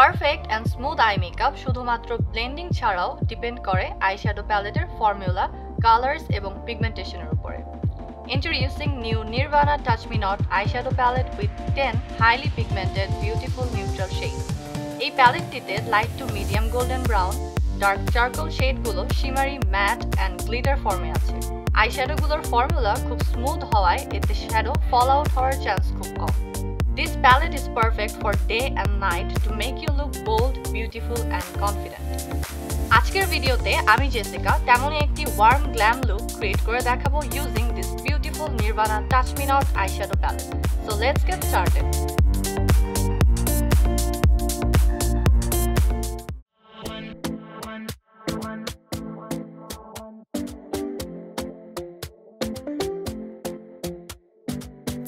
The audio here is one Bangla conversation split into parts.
Perfect and smooth eye makeup শুধুমাত্র ব্লেন্ডিং ছাড়াও ডিপেন্ড করে আইশ্যাডো প্যালেটের ফর্মুলা, কালার্স এবং পিগমেন্টেশনের উপরে। Introducing new Nirvana Touch Me Not eyeshadow palette with 10 highly pigmented beautiful neutral shades. এই প্যালেটটিতে light to medium golden brown, dark charcoal শেডগুলো shimmery matte and glitter ফর্মে আছে। আইশ্যাডোগুলোর ফর্মুলা খুব স্মুথ হওয়ায় এতে শ্যাডো ফল আউট হওয়ার চান্স খুব কম। This palette is perfect for day and night to make you look bold, beautiful and confident. আজকের ভিডিওতে আমি জেসিকা তেমনই একটি ওয়ার্ম গ্ল্যাম লুক ক্রিয়েট করে দেখাবো using this beautiful Nirvana touch me not eyeshadow palette so let's get started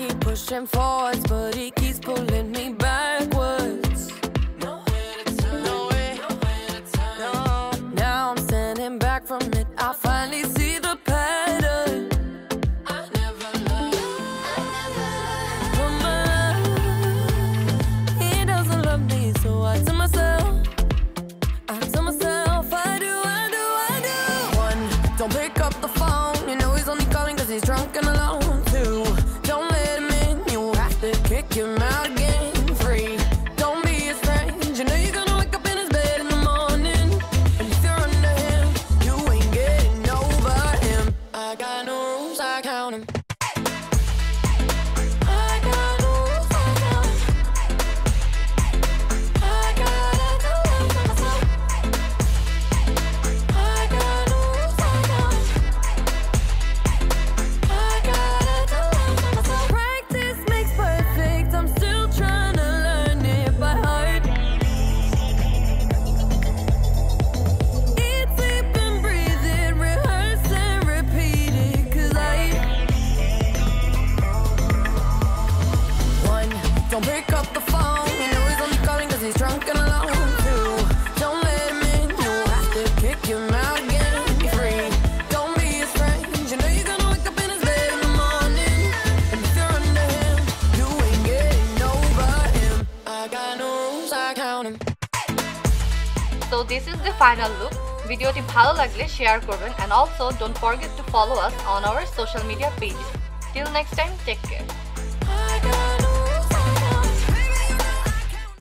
keep pushing forwards, but he keeps pulling me backwards. your mind. so this is the final look ভিডিওটি ভালো লাগলে শেয়ার করবেন and also don't forget to follow us on our social media page till next time take care